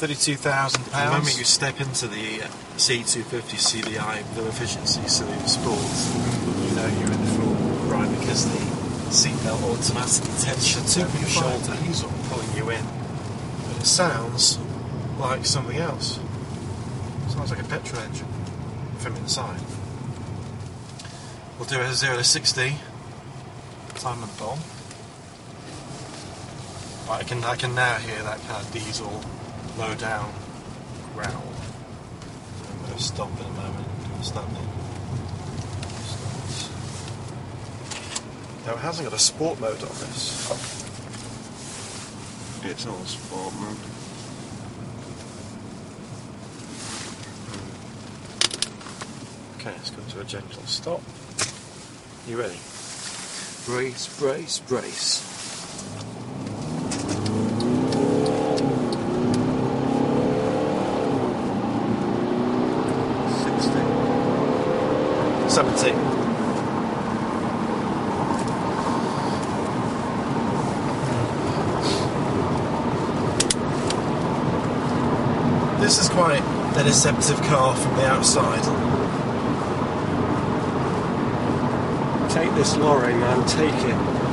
Thirty-two thousand The moment you step into the uh, C250 CDI Blue Efficiency Saloon Sports, you know you're in for a ride because the seatbelt automatically tensions over your shoulder, diesel, pulling you in. but it sounds like something else. Sounds like a petrol engine from inside. We'll do a zero to sixty. Time and bomb. Right, I can I can now hear that kind of diesel low down growl. I'm going to stop in a moment. Stop it. Now it hasn't got a sport mode on this. It's all sport mode. Okay, let's come to a gentle stop. You ready? Brace, brace, brace. 70. This is quite a deceptive car from the outside. Take this lorry, man. Take it.